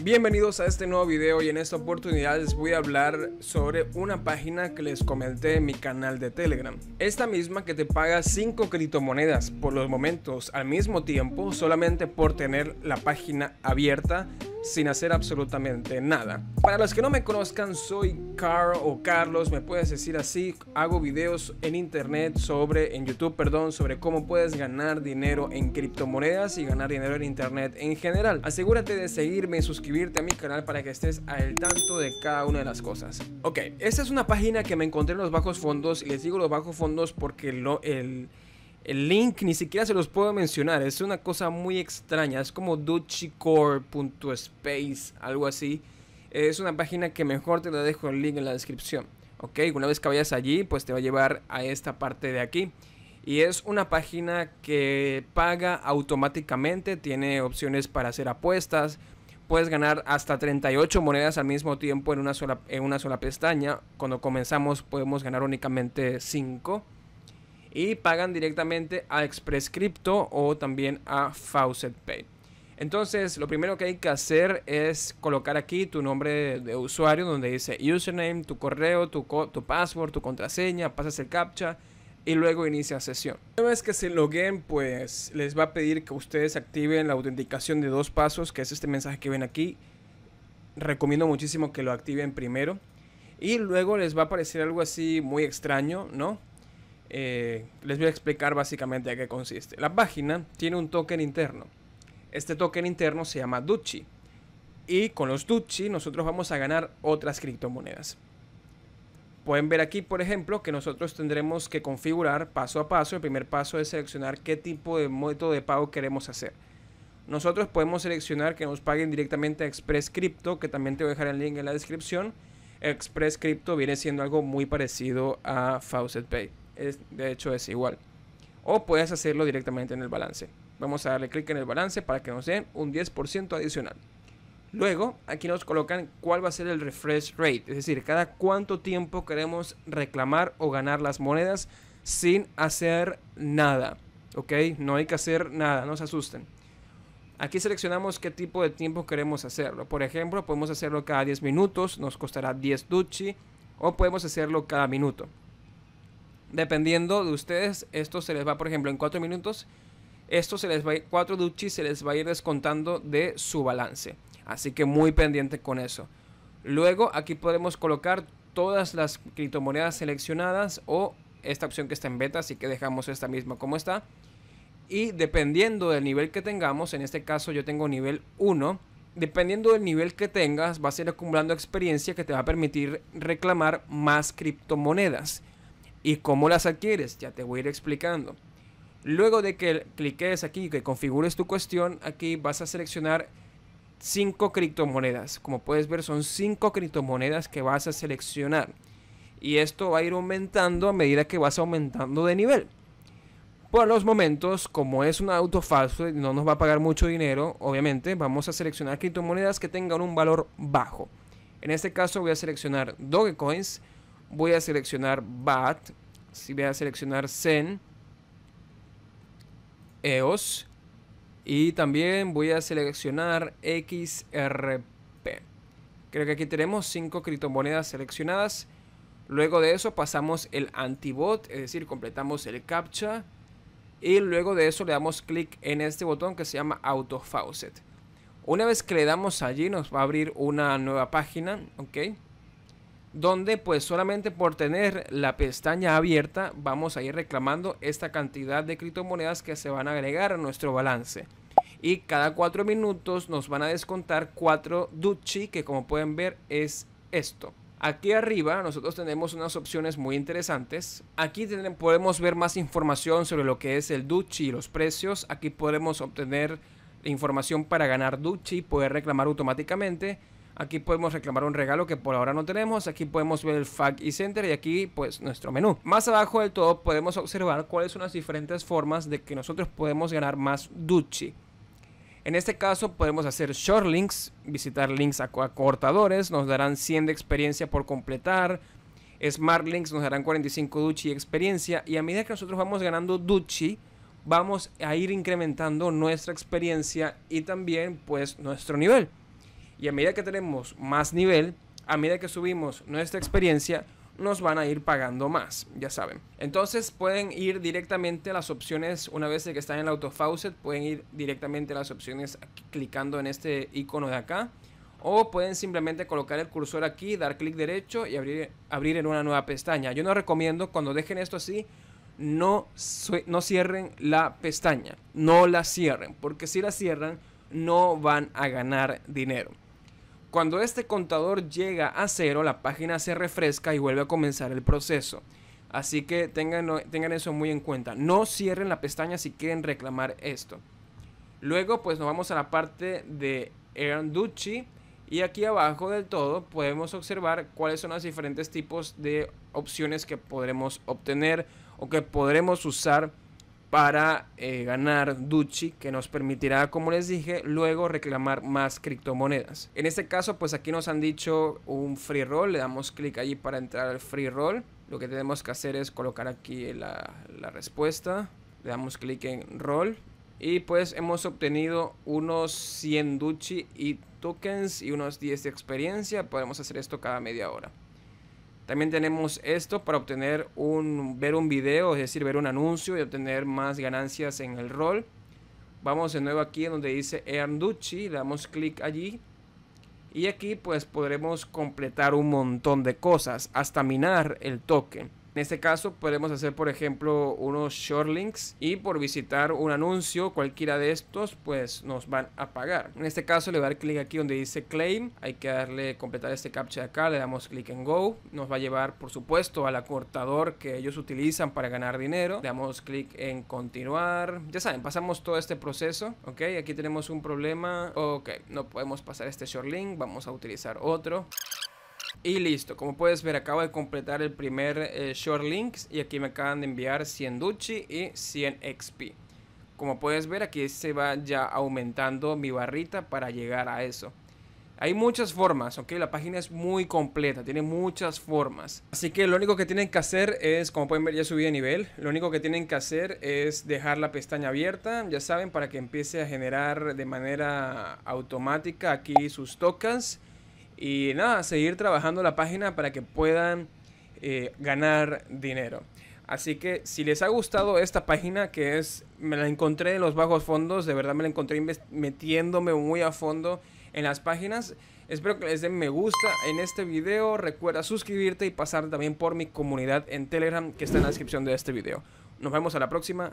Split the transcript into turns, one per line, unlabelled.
Bienvenidos a este nuevo video y en esta oportunidad les voy a hablar sobre una página que les comenté en mi canal de Telegram. Esta misma que te paga 5 criptomonedas por los momentos al mismo tiempo solamente por tener la página abierta sin hacer absolutamente nada. Para los que no me conozcan, soy Carl o Carlos, me puedes decir así. Hago videos en internet sobre, en YouTube, perdón, sobre cómo puedes ganar dinero en criptomonedas y ganar dinero en internet en general. Asegúrate de seguirme y suscribirte a mi canal para que estés al tanto de cada una de las cosas. Ok, esta es una página que me encontré en los bajos fondos y les digo los bajos fondos porque lo, el el link ni siquiera se los puedo mencionar, es una cosa muy extraña, es como duchicore.space, algo así. Es una página que mejor te la dejo el link en la descripción. Ok, una vez que vayas allí, pues te va a llevar a esta parte de aquí. Y es una página que paga automáticamente, tiene opciones para hacer apuestas. Puedes ganar hasta 38 monedas al mismo tiempo en una sola, en una sola pestaña. Cuando comenzamos podemos ganar únicamente 5 y pagan directamente a Express Crypto o también a Faucet Pay. Entonces, lo primero que hay que hacer es colocar aquí tu nombre de usuario donde dice username, tu correo, tu, tu password, tu contraseña, pasas el captcha y luego inicia sesión. Una vez que se loguen, pues les va a pedir que ustedes activen la autenticación de dos pasos, que es este mensaje que ven aquí. Recomiendo muchísimo que lo activen primero. Y luego les va a aparecer algo así muy extraño, ¿no? Eh, les voy a explicar básicamente a qué consiste. La página tiene un token interno. Este token interno se llama Duchi. Y con los Duchi nosotros vamos a ganar otras criptomonedas. Pueden ver aquí, por ejemplo, que nosotros tendremos que configurar paso a paso. El primer paso es seleccionar qué tipo de método de pago queremos hacer. Nosotros podemos seleccionar que nos paguen directamente a Express Crypto, que también te voy a dejar el link en la descripción. Express Crypto viene siendo algo muy parecido a Faucet Pay de hecho es igual. O puedes hacerlo directamente en el balance. Vamos a darle clic en el balance para que nos den un 10% adicional. Luego, aquí nos colocan cuál va a ser el refresh rate, es decir, cada cuánto tiempo queremos reclamar o ganar las monedas sin hacer nada. ¿Ok? No hay que hacer nada, no se asusten. Aquí seleccionamos qué tipo de tiempo queremos hacerlo. Por ejemplo, podemos hacerlo cada 10 minutos, nos costará 10 Duchi, o podemos hacerlo cada minuto. Dependiendo de ustedes, esto se les va, por ejemplo, en 4 minutos, esto se les va, 4 duchis se les va a ir descontando de su balance. Así que muy pendiente con eso. Luego aquí podemos colocar todas las criptomonedas seleccionadas o esta opción que está en beta, así que dejamos esta misma como está. Y dependiendo del nivel que tengamos, en este caso yo tengo nivel 1, dependiendo del nivel que tengas, vas a ir acumulando experiencia que te va a permitir reclamar más criptomonedas. ¿Y cómo las adquieres? Ya te voy a ir explicando. Luego de que cliques aquí y que configures tu cuestión, aquí vas a seleccionar 5 criptomonedas. Como puedes ver, son 5 criptomonedas que vas a seleccionar. Y esto va a ir aumentando a medida que vas aumentando de nivel. Por los momentos, como es un auto falso y no nos va a pagar mucho dinero, obviamente vamos a seleccionar criptomonedas que tengan un valor bajo. En este caso voy a seleccionar Dogecoins voy a seleccionar BAT, si voy a seleccionar Zen, EOS y también voy a seleccionar XRP. Creo que aquí tenemos 5 criptomonedas seleccionadas. Luego de eso pasamos el antibot, es decir, completamos el captcha. Y luego de eso le damos clic en este botón que se llama Auto Faucet. Una vez que le damos allí nos va a abrir una nueva página, ¿ok? Donde pues solamente por tener la pestaña abierta vamos a ir reclamando esta cantidad de criptomonedas que se van a agregar a nuestro balance. Y cada 4 minutos nos van a descontar 4 Duchi, que como pueden ver es esto. Aquí arriba nosotros tenemos unas opciones muy interesantes. Aquí podemos ver más información sobre lo que es el Duchi y los precios. Aquí podemos obtener información para ganar Duchi y poder reclamar automáticamente. Aquí podemos reclamar un regalo que por ahora no tenemos. Aquí podemos ver el FAQ y Center y aquí pues nuestro menú. Más abajo del todo podemos observar cuáles son las diferentes formas de que nosotros podemos ganar más Duchi. En este caso podemos hacer short links, visitar links acortadores, nos darán 100 de experiencia por completar. Smart links nos darán 45 Duchi experiencia y a medida que nosotros vamos ganando Duchi, vamos a ir incrementando nuestra experiencia y también pues nuestro nivel. Y a medida que tenemos más nivel, a medida que subimos nuestra experiencia, nos van a ir pagando más, ya saben. Entonces pueden ir directamente a las opciones, una vez que están en el auto faucet, pueden ir directamente a las opciones clicando en este icono de acá. O pueden simplemente colocar el cursor aquí, dar clic derecho y abrir, abrir en una nueva pestaña. Yo no recomiendo cuando dejen esto así, no, no cierren la pestaña. No la cierren, porque si la cierran no van a ganar dinero. Cuando este contador llega a cero, la página se refresca y vuelve a comenzar el proceso. Así que tengan, tengan eso muy en cuenta. No cierren la pestaña si quieren reclamar esto. Luego, pues nos vamos a la parte de Earn Duchy. Y aquí abajo del todo podemos observar cuáles son los diferentes tipos de opciones que podremos obtener o que podremos usar para eh, ganar Duchi que nos permitirá como les dije luego reclamar más criptomonedas. En este caso pues aquí nos han dicho un free roll. Le damos clic allí para entrar al free roll. Lo que tenemos que hacer es colocar aquí la, la respuesta. Le damos clic en roll. Y pues hemos obtenido unos 100 Duchi y tokens y unos 10 de experiencia. Podemos hacer esto cada media hora también tenemos esto para obtener un, ver un video, es decir, ver un anuncio y obtener más ganancias en el rol. Vamos de nuevo aquí donde dice Earn Duchy, le damos clic allí. Y aquí pues podremos completar un montón de cosas, hasta minar el token. En este caso podemos hacer por ejemplo unos short links y por visitar un anuncio cualquiera de estos pues nos van a pagar. En este caso le voy a dar clic aquí donde dice claim, hay que darle completar este captcha de acá, le damos clic en go, nos va a llevar por supuesto al acortador que ellos utilizan para ganar dinero, le damos clic en continuar, ya saben pasamos todo este proceso, ok, aquí tenemos un problema, ok, no podemos pasar este short link, vamos a utilizar otro. Y listo, como puedes ver acabo de completar el primer eh, short links y aquí me acaban de enviar 100 Duchi y 100 XP. Como puedes ver aquí se va ya aumentando mi barrita para llegar a eso. Hay muchas formas, ok, la página es muy completa, tiene muchas formas. Así que lo único que tienen que hacer es, como pueden ver ya subí de nivel, lo único que tienen que hacer es dejar la pestaña abierta, ya saben, para que empiece a generar de manera automática aquí sus tokens y nada, seguir trabajando la página para que puedan eh, ganar dinero. Así que si les ha gustado esta página que es, me la encontré en los bajos fondos, de verdad me la encontré metiéndome muy a fondo en las páginas. Espero que les den me gusta en este video. Recuerda suscribirte y pasar también por mi comunidad en Telegram que está en la descripción de este video. Nos vemos a la próxima.